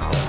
Podcast.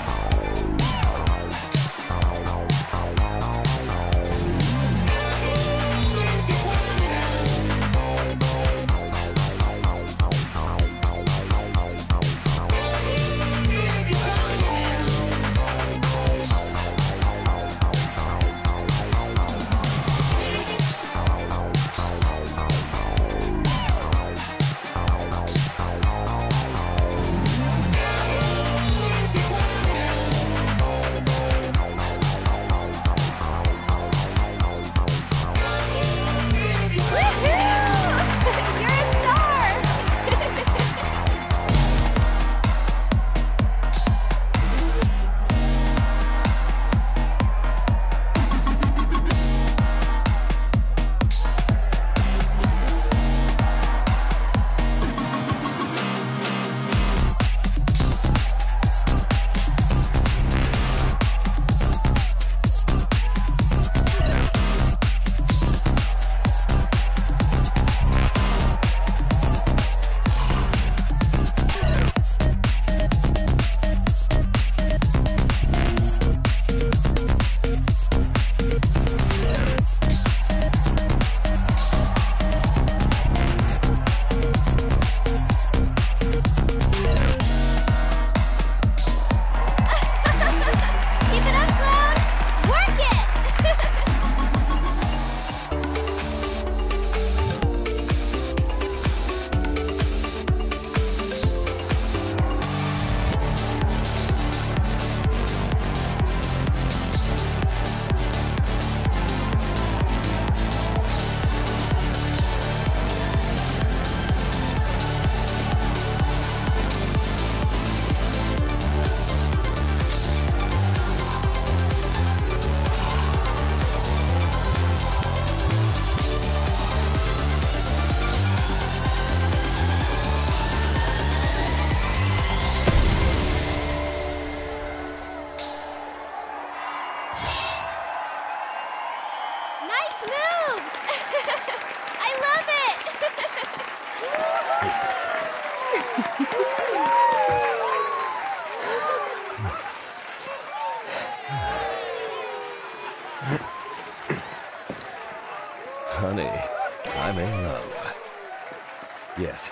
Moves! I love it! Honey, I'm in love. Yes.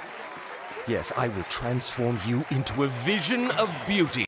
Yes, I will transform you into a vision of beauty.